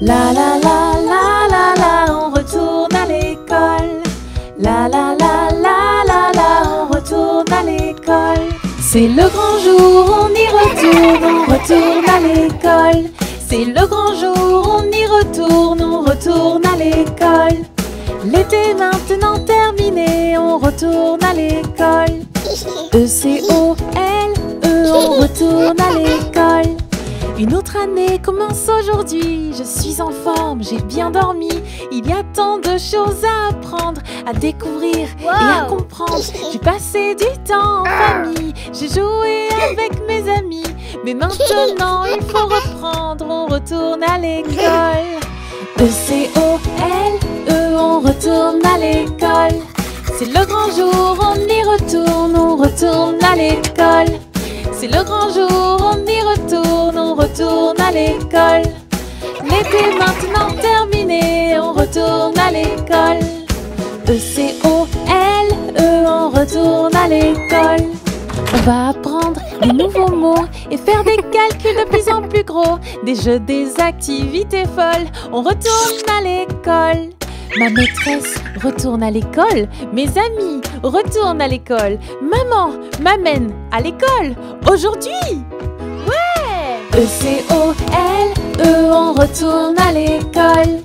La la la la la la, on retourne à l'école. La la la la la la, on retourne à l'école. C'est le grand jour, on y retourne, on retourne à l'école. C'est le grand jour, on y retourne, on retourne à l'école. L'été maintenant terminé, on retourne à l'école. E-C-O-L-E, on retourne à l'école. Une autre année commence aujourd'hui, je suis en forme, j'ai bien dormi. Il y a tant de choses à apprendre, à découvrir et à comprendre. J'ai passé du temps en famille, j'ai joué avec mes amis. Mais maintenant il faut reprendre, on retourne à l'école. E-C-O-L-E, on retourne à l'école. C'est le grand jour, on y retourne, on retourne à l'école. C'est le grand jour, on y retourne, on retourne à l'école. L'été maintenant terminé, on retourne à l'école. E-C-O-L-E, on retourne à l'école. On va apprendre des nouveaux mots et faire des calculs de plus en plus gros. Des jeux, des activités folles. On retourne à l'école. Ma maîtresse retourne à l'école. Mes amis retournent à l'école. Maman m'amène à l'école. Aujourd'hui E-C-O-L-E, on retourne à l'école.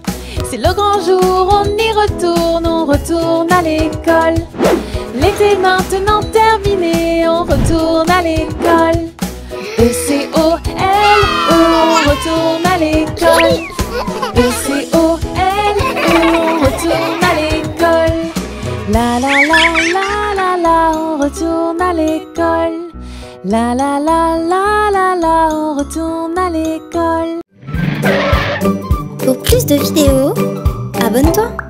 C'est le grand jour, on y retourne, on retourne à l'école. L'été maintenant terminé, on retourne à l'école. E-C-O-L-E, on retourne à l'école. E-C-O-L-E, on retourne à l'école. La la la la la la, on retourne à l'école. La la la la la retourne à l'école. Pour plus de vidéos, abonne-toi